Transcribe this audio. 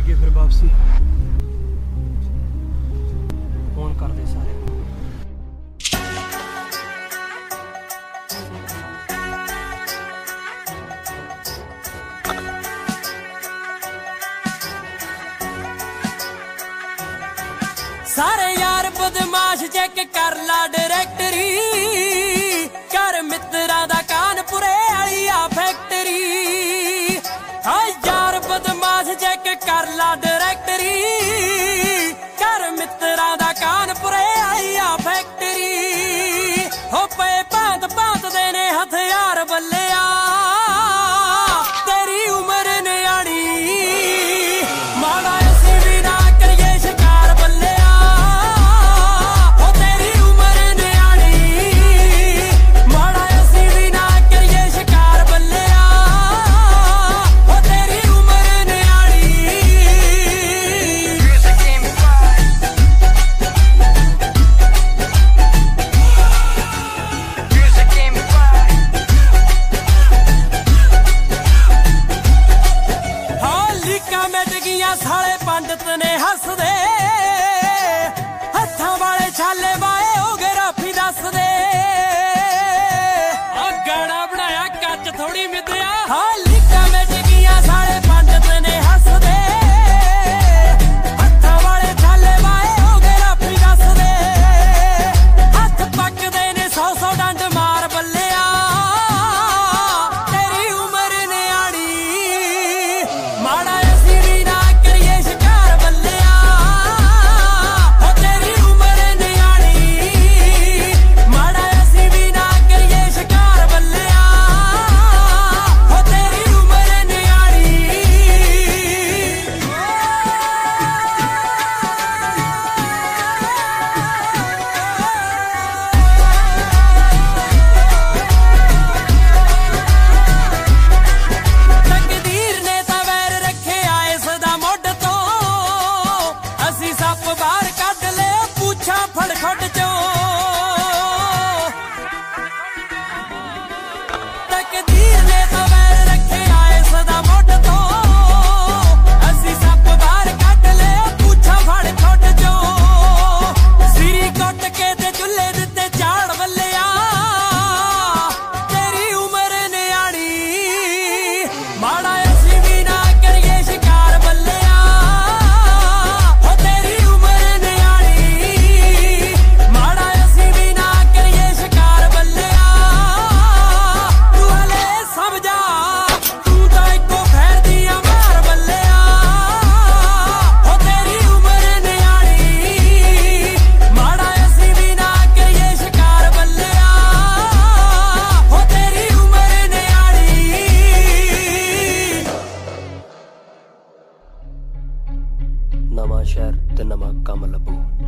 ਕਰੀਏ ਫਿਰ ਵਾਪਸੀ। ਫੋਨ ਕਰਦੇ ਸਾਰੇ। ਸਾਰੇ ਪੰਡਤ ਨੇ ਹੱਸਦੇ ਹੱਥਾਂ ਵਾਲੇ ਛਾਲੇ ਵਾਏ ਉਹ ਗਰਾਫੀ ਦੱਸਦੇ। ਆ ਗਾਣਾ ਬਣਾਇਆ ਕੱਚ ਥੋੜੀ ਮਿੱਥਿਆ ਸਾਰੇ ਪੰਡਤ ਨੇ ਹੱਸਦੇ ਹੱਥਾਂ ਵਾਲੇ ਛੱਲੇ ਮਾਏ ਹੋਗੈ ਰੱਫੀ ਹੱਸਦੇ ਹੱਥ ਪੱਕਦੇ ਨੇ ਸੌ ਸੌ ਡੰਡ ਮਾਰ ਪੱਲਿਆ ਤੇਰੀ ਮਿੱਧਿਆ ਹਾਲ ਮਾੜਾ Kamalabo.